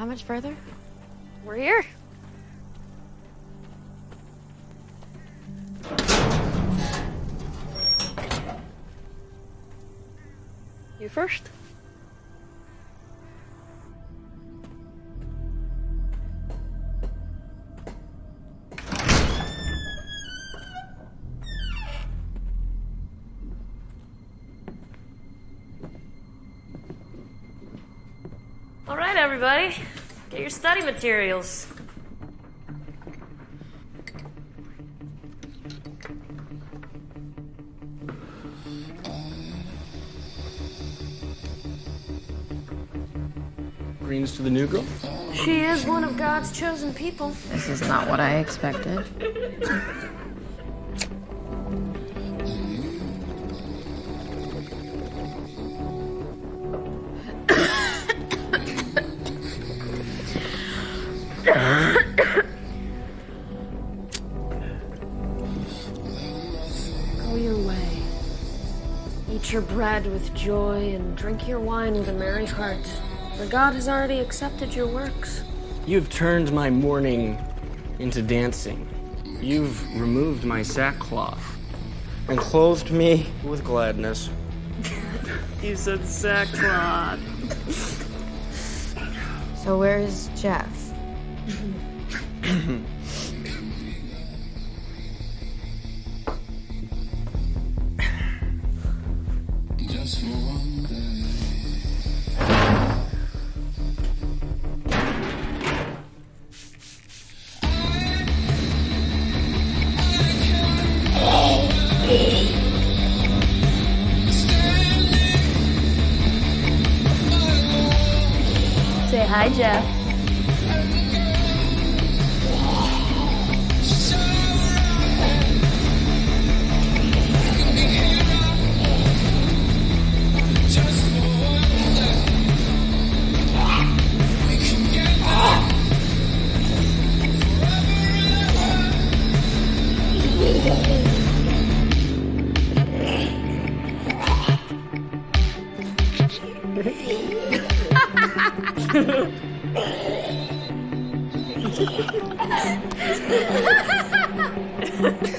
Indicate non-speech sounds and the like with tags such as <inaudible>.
How much further? We're here. You first. Everybody. Get your study materials. Greens to the new girl? She is one of God's chosen people. This is not what I expected. <laughs> Go your way. Eat your bread with joy and drink your wine with a merry heart, for God has already accepted your works. You've turned my mourning into dancing. You've removed my sackcloth and clothed me with gladness. <laughs> You said sackcloth. So where's Jeff? Hi, Jeff. Ha ha ha!